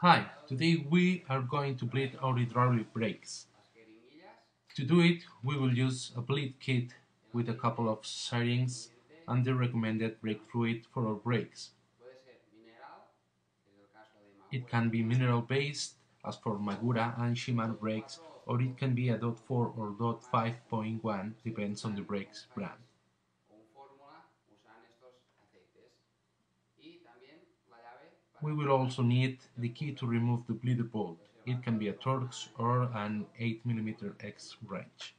Hi, today we are going to bleed our hydraulic brakes. To do it, we will use a bleed kit with a couple of syringes and the recommended brake fluid for our brakes. It can be mineral based, as for Magura and Shimano brakes, or it can be a 4 or DOT 5.1, depends on the brake's brand. We will also need the key to remove the bleeder bolt. It can be a Torx or an 8mm hex wrench.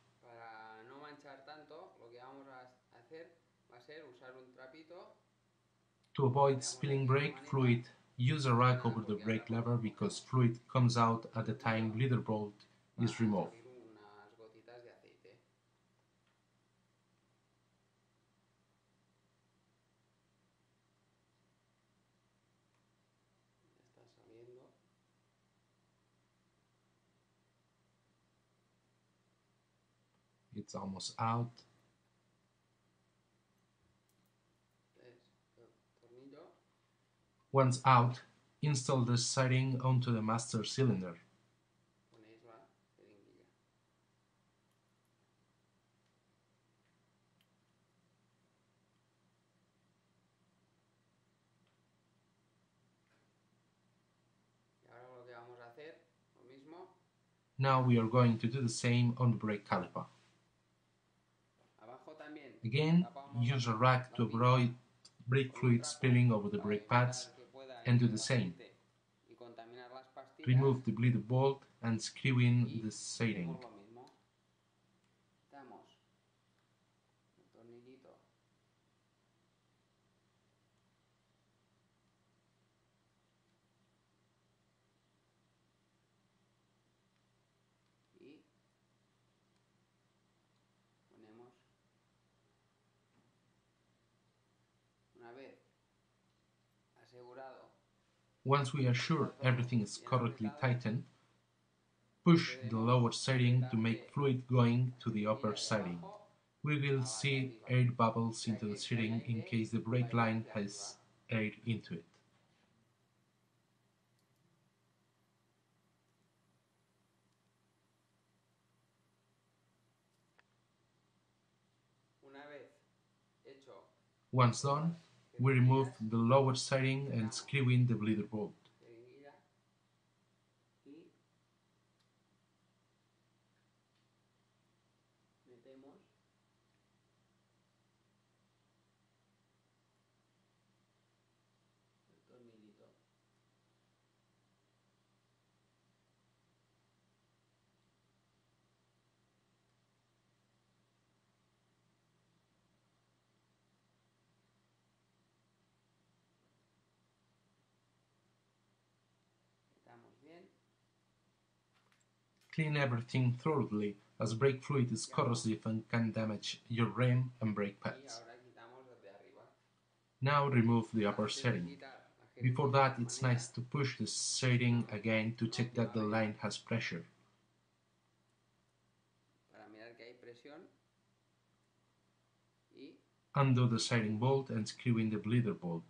To avoid spilling brake fluid, use a rag over the brake lever because fluid comes out at the time bleeder bolt is removed. It's almost out. Once out, install the syringe onto the master cylinder. Now we are going to do the same on the brake caliper. Again, use a rag to avoid brake fluid spilling over the brake pads and do the same. Remove the bleeder bolt and screw in the syringe. Once we are sure everything is correctly tightened, push the lower syringe to make fluid going to the upper syringe. We will see air bubbles into the syringe in case the brake line has air into it. Once done, we remove the lower syringe and screw in the bleeder bolt. Clean everything thoroughly as brake fluid is corrosive and can damage your rim and brake pads. Now remove the upper syringe. Before that it's nice to push the syringe again to check that the line has pressure. Undo the syringe bolt and screw in the bleeder bolt.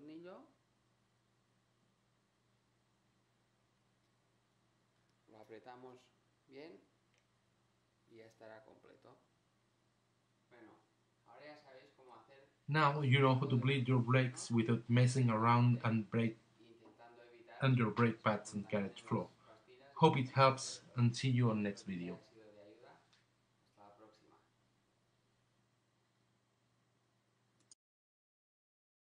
Tornillo. Lo apretamos bien y ya estará completo. Bueno ahora ya sabéis cómo hacer now you know how to bleed your brakes without messing around and break under brake pads and carriage floor. hope it helps and see you on next video